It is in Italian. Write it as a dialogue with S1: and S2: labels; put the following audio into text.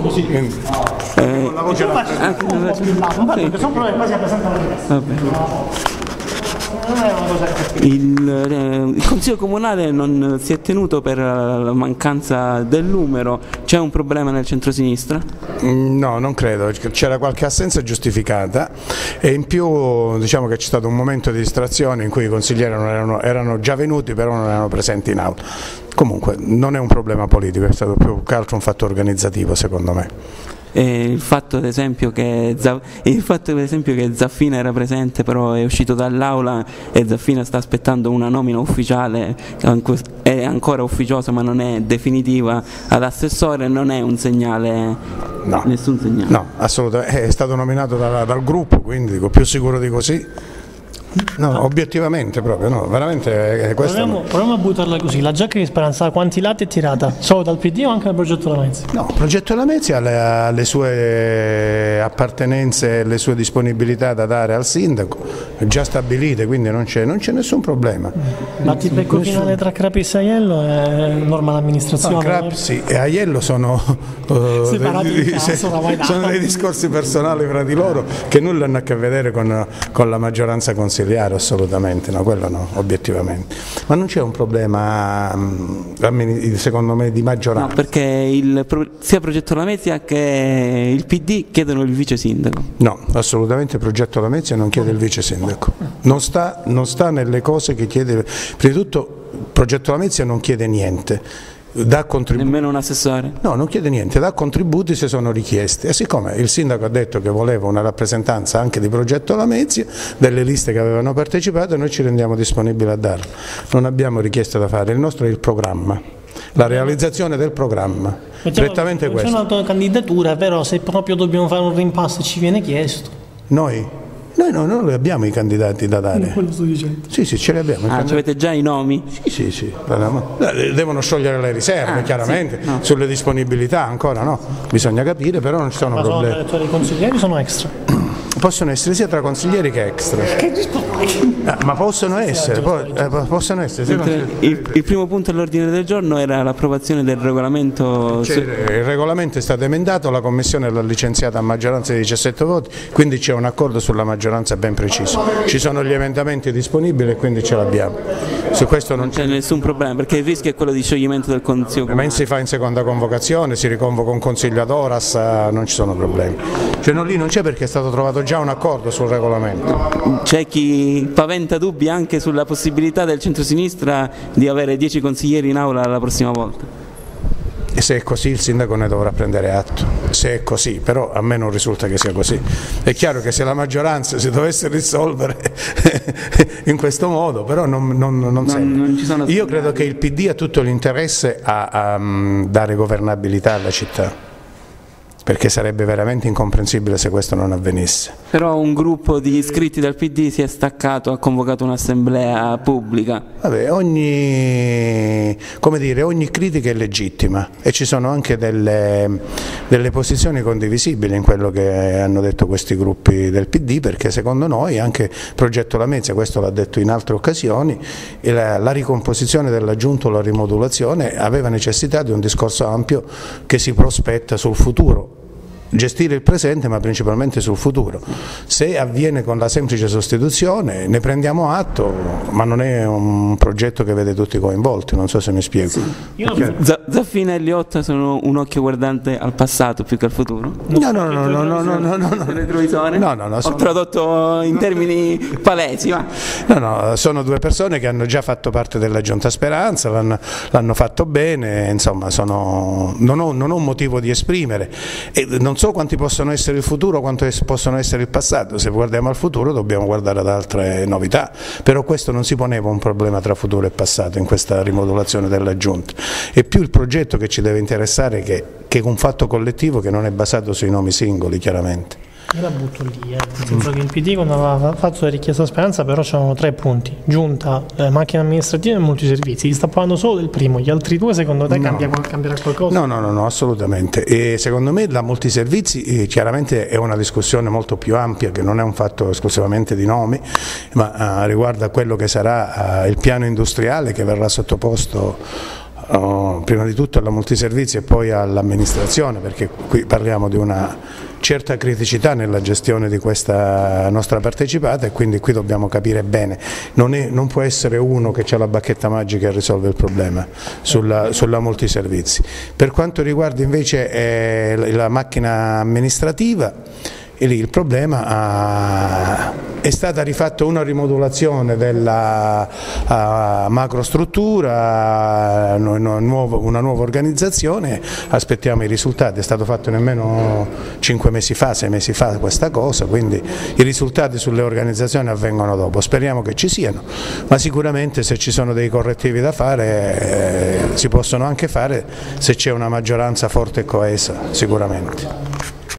S1: così.
S2: Quindi,
S3: Eh,
S2: la voce la
S3: anche
S1: Un po' più in infatti, perché sono problemi, poi si presentano diversi.
S3: Il, eh, il Consiglio Comunale non si è tenuto per la mancanza del numero, c'è un problema nel centrosinistra?
S2: Mm, No, non credo, c'era qualche assenza giustificata e in più diciamo che c'è stato un momento di distrazione in cui i consiglieri erano, erano già venuti però non erano presenti in aula. Comunque non è un problema politico, è stato più che altro un fatto organizzativo secondo me.
S3: E il fatto ad esempio che, Za- il fatto, ad esempio, che Zaffina era presente però è uscito dall'aula e Zaffina sta aspettando una nomina ufficiale, è ancora ufficiosa ma non è definitiva ad assessore, non è un segnale,
S2: No.
S3: nessun segnale.
S2: No, assolutamente, è stato nominato dal, dal gruppo, quindi dico più sicuro di così. No, obiettivamente proprio, no, veramente è questo.
S1: Proviamo, proviamo a buttarla così, la giacca di Speranza a quanti lati è tirata? Solo dal PD o anche dal progetto della Mezzi?
S2: No, il progetto Lamezia ha le, ha le sue appartenenze e le sue disponibilità da dare al sindaco, già stabilite, quindi non c'è, non c'è nessun problema.
S1: Battipecco finale tra Crapis e Aiello è norma
S2: No,
S1: l'amministrazione.
S2: Crapsi e Aiello sono, eh,
S1: Separati
S2: dei-
S1: casa,
S2: se- sono dei discorsi personali fra di loro che nulla hanno a che vedere con, con la maggioranza consigliare, assolutamente, no, quello no, obiettivamente. Ma non c'è un problema, mm, secondo me, di
S3: No,
S2: maggioranza.
S3: perché il sia Progetto Lamezia che il PD chiedono il vice sindaco.
S2: No, assolutamente il progetto Lamezia non chiede il vice sindaco, non sta, non sta nelle cose che chiede, prima di tutto il progetto Lamezia non chiede niente, dà contributi.
S3: Nemmeno un assessore.
S2: No, non chiede niente, dà contributi se sono richiesti e siccome il sindaco ha detto che voleva una rappresentanza anche di progetto Lamezia, delle liste che avevano partecipato, noi ci rendiamo disponibili a darlo. Non abbiamo richieste da fare, il nostro è il programma, la realizzazione del programma, prettamente
S1: C'è
S2: questo.
S1: un'autocandidatura, però se proprio dobbiamo fare un rimpasto ci viene chiesto.
S2: Noi, noi, noi non abbiamo i candidati da dare.
S1: Quello sto dicendo.
S2: Sì, sì, ce li abbiamo. i
S3: Ah,
S2: candidati.
S3: avete già i nomi?
S2: Sì, sì, sì. Devono sciogliere le riserve,
S3: Ah,
S2: chiaramente,
S3: sì, no.
S2: sulle disponibilità ancora no, bisogna capire, però non ci sono
S1: Ma sono
S2: problemi.
S1: elettori consiglieri sono extra.
S2: Possono essere sia tra consiglieri che extra. Ah, ma possono essere, po- eh, po- possono essere. consiglieri-
S3: Il, il primo punto all'ordine del giorno era l'approvazione del regolamento. su-
S2: C'è- il regolamento è stato emendato, la Commissione l'ha licenziato a maggioranza di 17 voti, quindi c'è un accordo sulla maggioranza ben preciso. Ci sono gli emendamenti disponibili e quindi ce l'abbiamo. Su questo non
S3: Non c'è nessun problema perché il rischio è quello di scioglimento del Consiglio
S2: Ma si fa in seconda convocazione, si riconvoca un consiglio ad horas, eh, non ci sono problemi. Cioè non, lì non c'è perché è stato trovato già un accordo sul regolamento.
S3: C'è chi paventa dubbi anche sulla possibilità del centrosinistra di avere 10 consiglieri in aula la prossima volta.
S2: E se è così il sindaco ne dovrà prendere atto. Se è così, però a me non risulta che sia così. È chiaro che se la maggioranza si dovesse risolvere in questo modo, però non, non, non
S3: non ci sono
S2: Io credo che il PD ha tutto l'interesse a, a, dare governabilità alla città. Perché sarebbe veramente incomprensibile se questo non avvenisse.
S3: Però un gruppo di iscritti del PD si è staccato, ha convocato un'assemblea pubblica.
S2: Vabbè, ogni, come dire, ogni critica è legittima e ci sono anche delle, delle posizioni condivisibili in quello che hanno detto questi gruppi del PD perché secondo noi anche il progetto Lamezia, questo l'ha detto in altre occasioni, la, la ricomposizione della giunta o la rimodulazione aveva necessità di un discorso ampio che si prospetta sul futuro gestire il presente ma principalmente sul futuro. Se avviene con la semplice sostituzione ne prendiamo atto, ma non è un progetto che vede tutti coinvolti, non so se mi spiego.
S1: Io
S3: Z- Zaffina e Liotta sono un occhio guardante al passato più che al futuro.
S2: No, no, no, no, no, no, no, no, no.
S3: Retrovisore?
S2: No, no, no,
S3: Ho
S2: sono-
S3: tradotto in termini palesi, ma
S2: No, no, sono due persone che hanno già fatto parte della Giunta Speranza, l'hanno, l'hanno fatto bene, insomma sono- non, ho, non ho un motivo di esprimere e non so quanti possono essere il futuro, quanto possono essere il passato, se guardiamo al futuro dobbiamo guardare ad altre novità, però questo non si poneva un problema tra futuro e passato in questa rimodulazione della Giunta, è più il progetto che ci deve interessare che, che un fatto collettivo che non è basato sui nomi singoli chiaramente.
S1: Io la butto lì, eh. nel senso che il PD quando aveva fatto la richiesta a speranza però c'erano tre punti, giunta, eh, macchina amministrativa e multiservizi, gli sta parlando solo del primo, gli altri due secondo te cambia, cambierà qualcosa?
S2: No, no, no, no, assolutamente. E secondo me la multiservizi eh, chiaramente è una discussione molto più ampia che non è un fatto esclusivamente di nomi, ma eh, riguarda quello che sarà eh, il piano industriale che verrà sottoposto oh, prima di tutto alla multiservizi e poi all'amministrazione perché qui parliamo di una certa criticità nella gestione di questa nostra partecipata e quindi qui dobbiamo capire bene, non, è, non può essere uno che ha la bacchetta magica e risolve il problema sulla, sulla multiservizi. Per quanto riguarda invece eh, la macchina amministrativa, e lì il problema ha, è stata rifatta una rimodulazione della macrostruttura, una nuova organizzazione, aspettiamo i risultati, è stato fatto nemmeno 5 mesi fa, 6 mesi fa questa cosa, quindi i risultati sulle organizzazioni avvengono dopo, speriamo che ci siano, ma sicuramente se ci sono dei correttivi da fare eh, si possono anche fare se c'è una maggioranza forte e coesa, sicuramente.